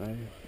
哎。